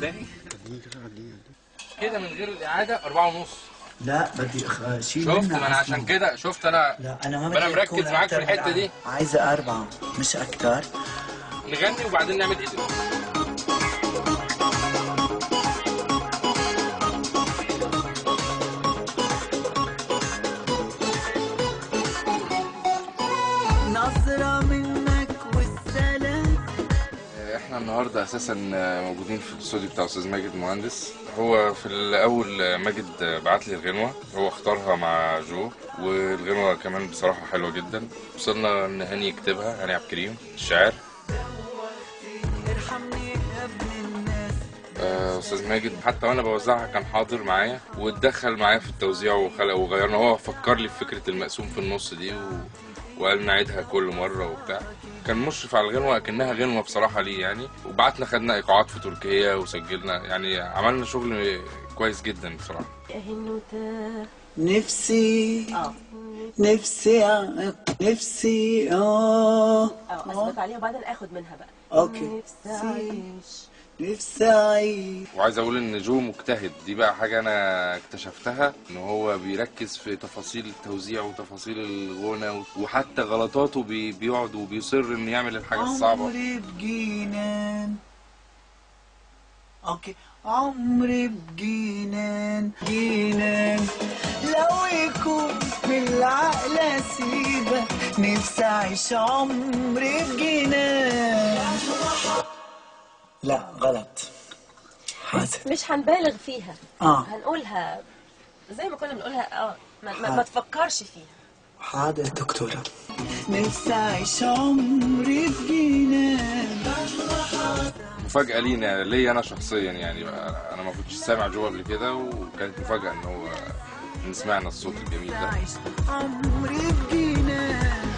تاني؟ كده من غير الإعادة أربعة ونص. لا بدي أخ- شيل شفت؟ ما أنا عشان. كده شفت أنا لا أنا ما بدي مركز معاك في من دي. عايزة أربعة مش أكتر. نغني وبعدين نعمل إيديت. والسلام إحنا النهارده أساسا موجودين في الاستوديو بتاع أستاذ ماجد مهندس. هو في الأول ماجد بعت لي الغنوة هو اختارها مع جو والغنوة كمان بصراحة حلوة جدا. وصلنا إن هاني يكتبها هاني عبد الكريم الشاعر. آه، أستاذ ماجد. حتى وأنا بوزعها كان حاضر معايا واتدخل معايا في التوزيع وخلق وغيرنا. هو فكر لي في فكرة المقسوم في النص دي و... وقال نعيدها كل مرة وبتاع. كان مشرف على الغنوة أكنها غنوة بصراحة ليه يعني. وبعتنا خدنا إيقاعات في تركيا وسجلنا. يعني عملنا شغل كويس جدا بصراحة. هنوتة نفسي آه. نفسي ع- نفسي آه. آه أثبت عليها وبعدين آخد منها بقى. OK. نفسي أعيش. نفسي اعيش وعايز أقول إن جو مجتهد. دي بقى حاجة أنا اكتشفتها إن هو بيركز في تفاصيل التوزيع وتفاصيل الغنى وحتى غلطاته بي... بيقعد وبيصر إنه يعمل الحاجة الصعبة. عمري بجنان. أوكي. عمري بجنان جنان. لو يكون بالعقل اسيبك نفسي اعيش عمري بجنان. لا غلط. حاسب مش هنبالغ فيها. آه. هنقولها زي ما كنا بنقولها آه ما, ما, ما تفكرش فيها. حاضر دكتورة. نفسي اعيش عمري بجنان مفاجأة لينا ليا أنا شخصيا يعني. أنا ما كنتش سامع جو قبل كده وكانت مفاجأة إن هو إن سمعنا الصوت الجميل ده. عمري بجنان